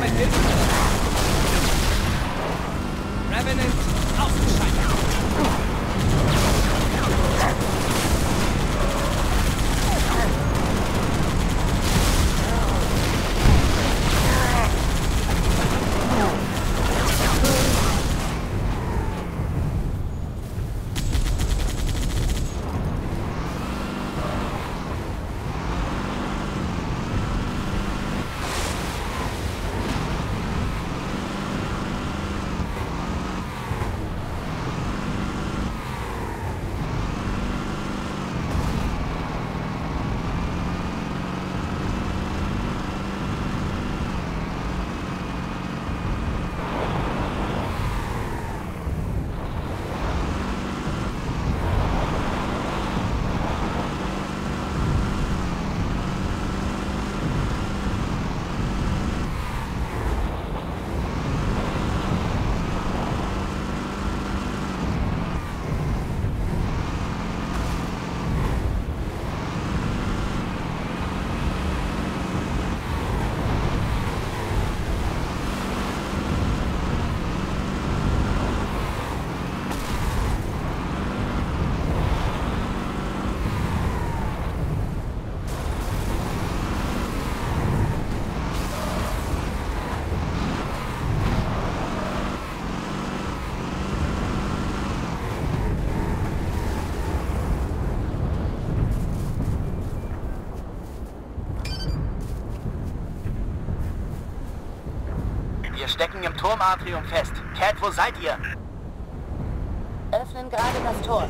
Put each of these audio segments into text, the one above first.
Revenant. Revenant. Turmatrium fest. Cat, wo seid ihr? Öffnen gerade das Tor.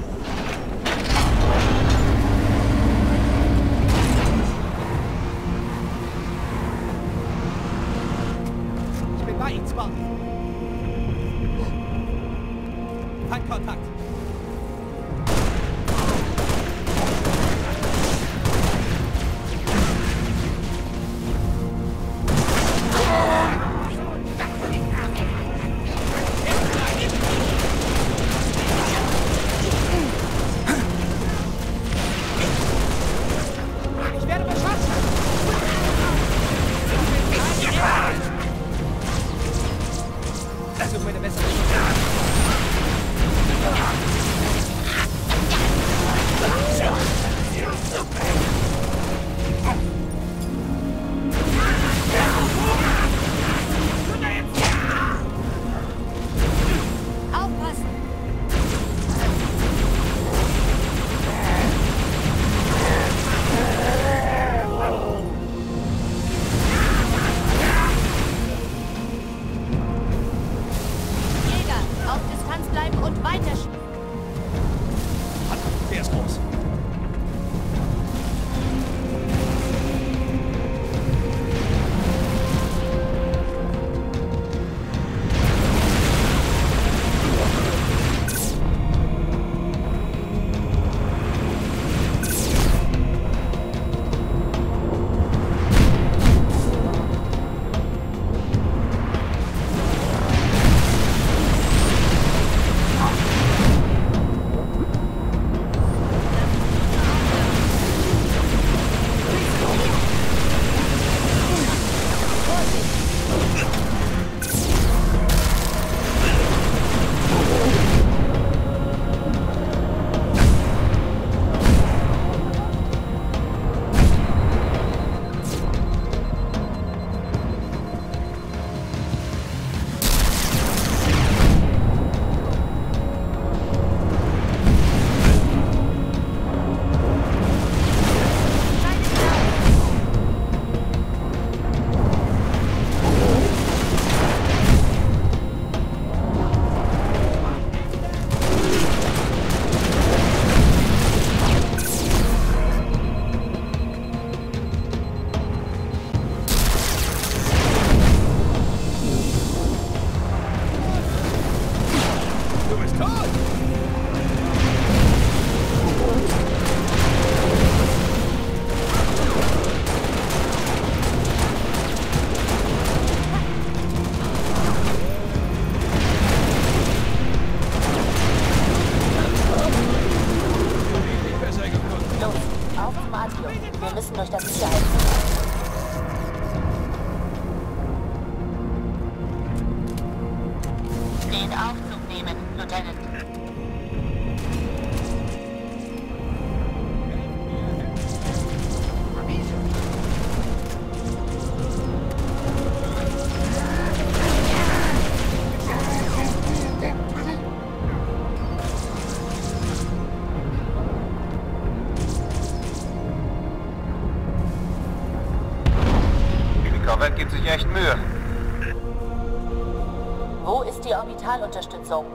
Orbitalunterstützung?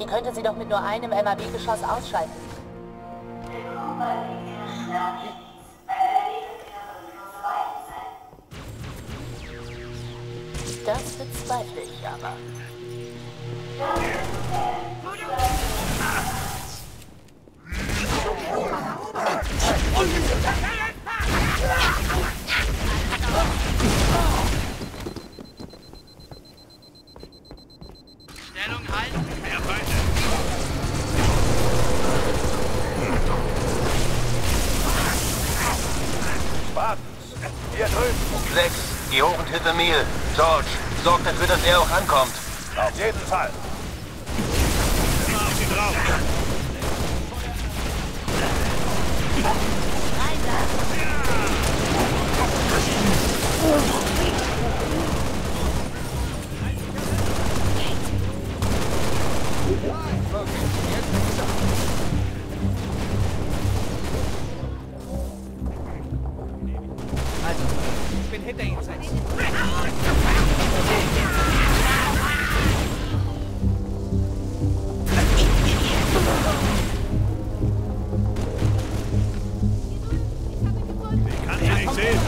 Die könnte sie doch mit nur einem MAB-Geschoss ausschalten. Das bezweifle ich aber. Stellung Hochen Hittemil. George, sorg dafür, dass er auch ankommt. Auf jeden Fall. Immer auf sie drauf. Also, bin hinter Ihnen. Ich kann sie nicht sehen.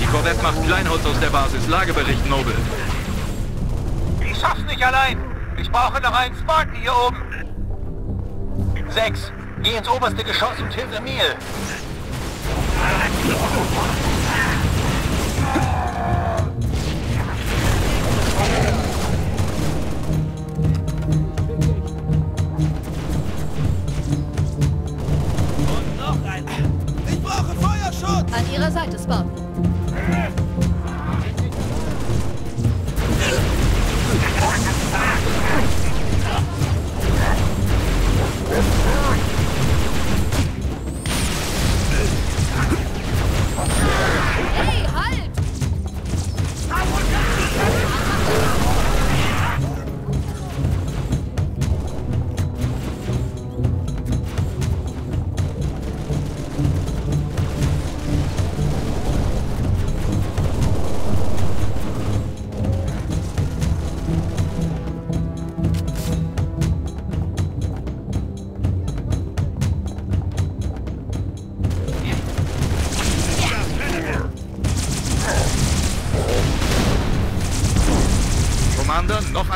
Die Korvette macht Kleinholz aus der Basis. Lagebericht, Noble. Ich schaff's nicht allein. Ich brauche noch einen Spartan hier oben. Sechs, geh ins oberste Geschoss und hilf Emil. An Ihrer Seite, Spock.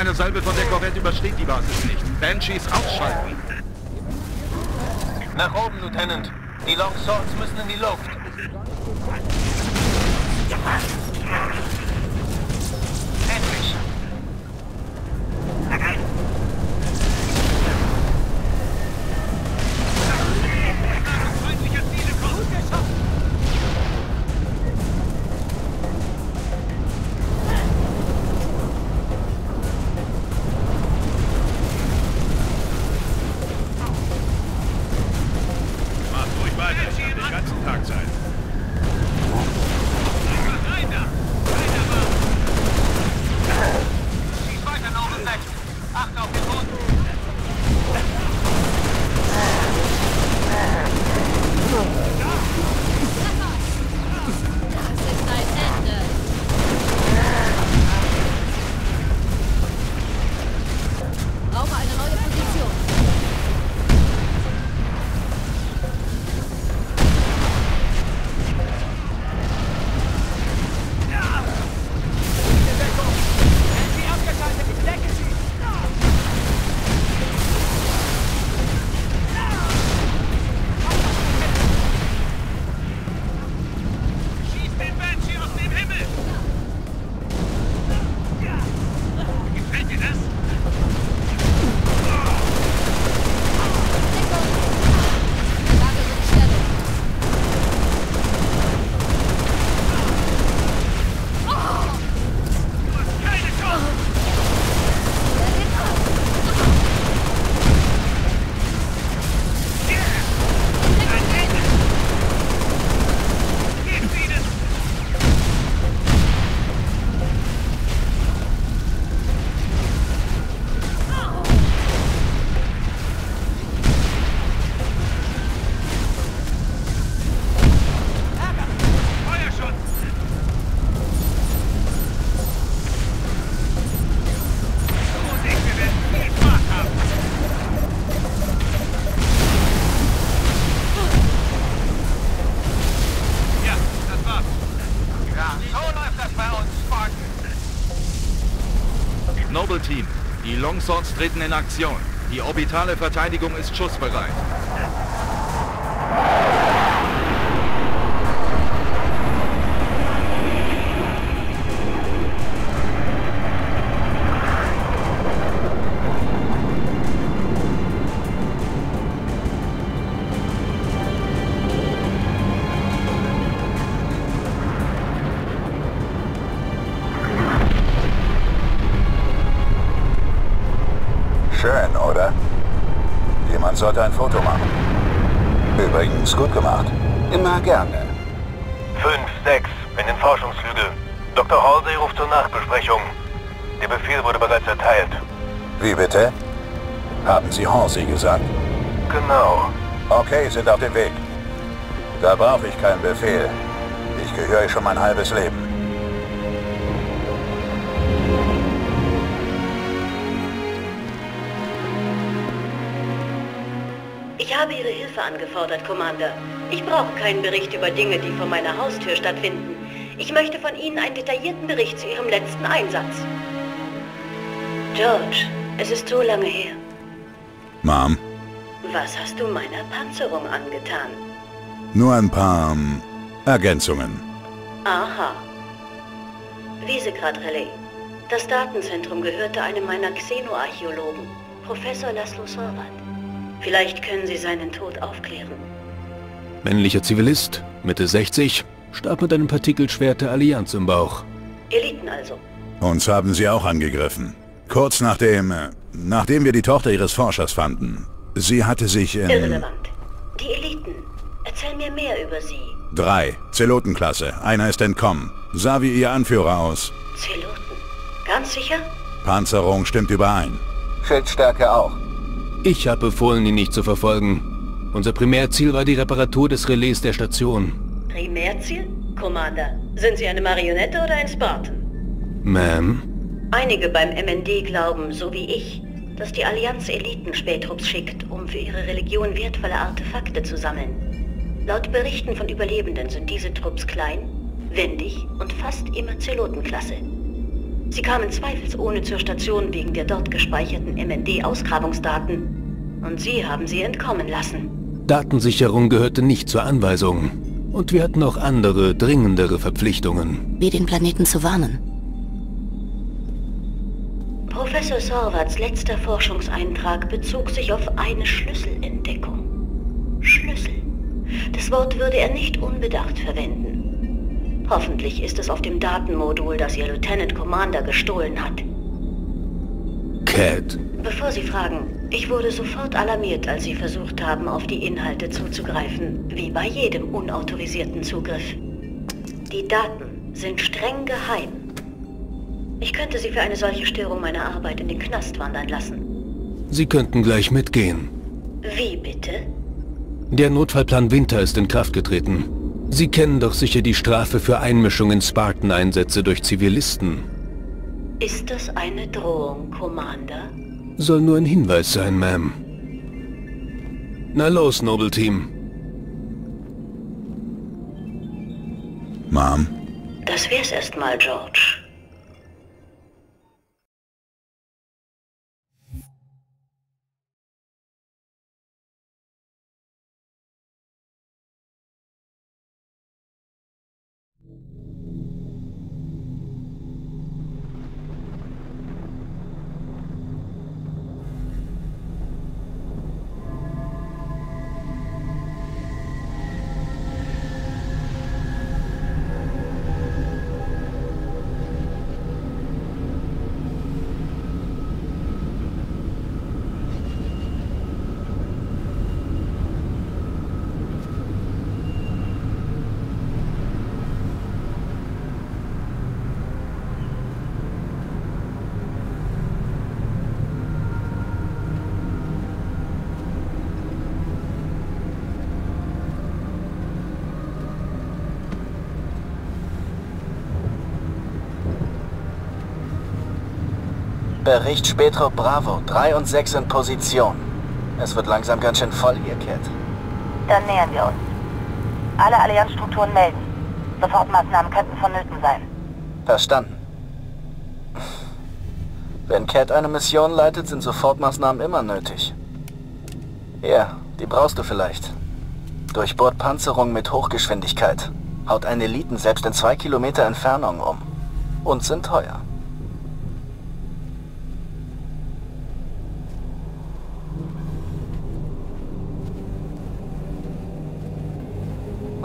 Eine Salve von der Korvette übersteht die Basis nicht. Banshees ausschalten. Nach oben, Lieutenant. Die Long Swords müssen in die Luft. Longswords treten in Aktion. Die orbitale Verteidigung ist schussbereit. Jemand sollte ein Foto machen. Übrigens gut gemacht. Immer gerne. 5, 6, in den Forschungshügel. Dr. Halsey ruft zur Nachbesprechung. Der Befehl wurde bereits erteilt. Wie bitte? Haben Sie Horsey gesagt? Genau. Okay, sind auf dem Weg. Da brauche ich keinen Befehl. Ich gehöre schon mein halbes Leben. Ich habe Ihre Hilfe angefordert, Commander. Ich brauche keinen Bericht über Dinge, die vor meiner Haustür stattfinden. Ich möchte von Ihnen einen detaillierten Bericht zu Ihrem letzten Einsatz. George, es ist so lange her. Mom, Was hast du meiner Panzerung angetan? nur ein paar ähm, Ergänzungen. Aha. Wiesegrad Relais. Das Datenzentrum gehörte einem meiner Xenoarchäologen, Professor Laszlo Sorvat. Vielleicht können Sie seinen Tod aufklären. Männlicher Zivilist, Mitte 60, starb mit einem Partikelschwert der Allianz im Bauch. Eliten also. Uns haben sie auch angegriffen. Kurz nachdem, äh, nachdem wir die Tochter ihres Forschers fanden. Sie hatte sich in... Irrelevant. Die Eliten. Erzähl mir mehr über sie. Drei. Zelotenklasse. Einer ist entkommen. Sah wie ihr Anführer aus. Zeloten. Ganz sicher? Panzerung stimmt überein. Schildstärke auch. Ich habe befohlen, ihn nicht zu verfolgen. Unser Primärziel war die Reparatur des Relais der Station. Primärziel? Commander, sind Sie eine Marionette oder ein Spartan? Ma'am? Einige beim MND glauben, so wie ich, dass die Allianz Eliten-Spätrupps schickt, um für ihre Religion wertvolle Artefakte zu sammeln. Laut Berichten von Überlebenden sind diese Trupps klein, wendig und fast immer Zelotenklasse. Sie kamen zweifelsohne zur Station wegen der dort gespeicherten MND-Ausgrabungsdaten. Und Sie haben sie entkommen lassen. Datensicherung gehörte nicht zur Anweisung. Und wir hatten auch andere, dringendere Verpflichtungen. Wie den Planeten zu warnen. Professor Sorvats letzter Forschungseintrag bezog sich auf eine Schlüsselentdeckung. Schlüssel. Das Wort würde er nicht unbedacht verwenden. Hoffentlich ist es auf dem Datenmodul, das Ihr Lieutenant Commander gestohlen hat. Cat. Bevor Sie fragen, ich wurde sofort alarmiert, als Sie versucht haben, auf die Inhalte zuzugreifen, wie bei jedem unautorisierten Zugriff. Die Daten sind streng geheim. Ich könnte Sie für eine solche Störung meiner Arbeit in den Knast wandern lassen. Sie könnten gleich mitgehen. Wie bitte? Der Notfallplan Winter ist in Kraft getreten. Sie kennen doch sicher die Strafe für Einmischung in Spartan-Einsätze durch Zivilisten. Ist das eine Drohung, Commander? Soll nur ein Hinweis sein, Ma'am. Na los, Noble Team. Mom, Das wär's erstmal, George. Bericht Spätrup Bravo, 3 und 6 in Position. Es wird langsam ganz schön voll hier, Kit. Dann nähern wir uns. Alle Allianzstrukturen melden. Sofortmaßnahmen könnten vonnöten sein. Verstanden. Wenn Cat eine Mission leitet, sind Sofortmaßnahmen immer nötig. Ja, die brauchst du vielleicht. Durchbohrt Panzerung mit Hochgeschwindigkeit. Haut einen Eliten selbst in zwei Kilometer Entfernung um. Und sind teuer.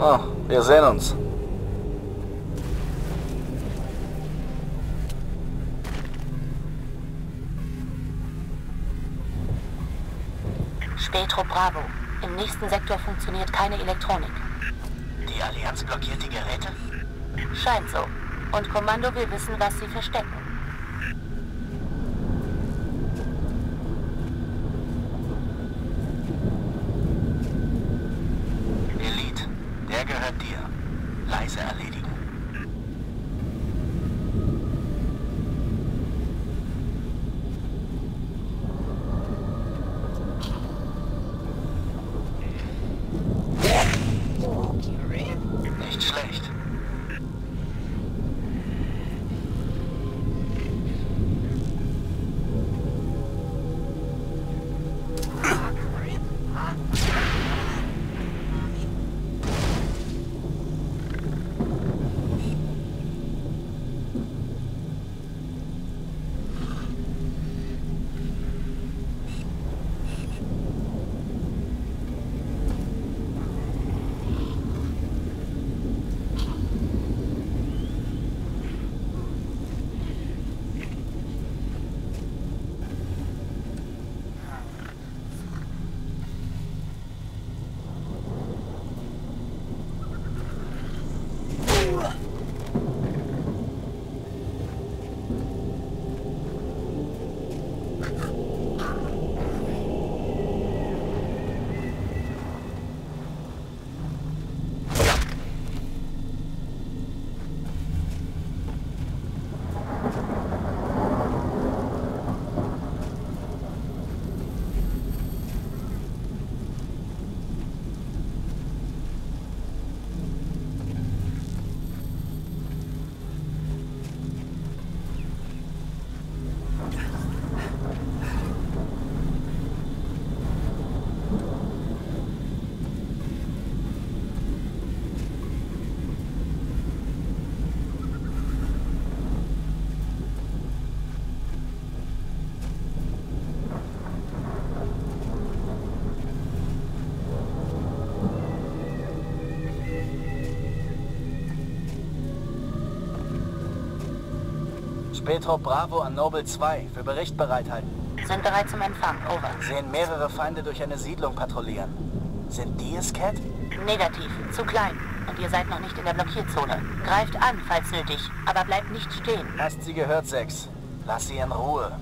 Oh, wir sehen uns. Spetro Bravo. Im nächsten Sektor funktioniert keine Elektronik. Die Allianz blockiert die Geräte? Scheint so. Und Kommando will wissen, was sie verstecken. Spetro Bravo an Noble 2 für Bericht bereithalten. Sind bereit zum Empfang. Over. Sehen mehrere Feinde durch eine Siedlung patrouillieren. Sind die es, Cat? Negativ. Zu klein. Und ihr seid noch nicht in der Blockierzone. Greift an, falls nötig. Aber bleibt nicht stehen. Hast sie gehört, Sex. Lass sie in Ruhe.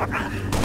Yeah.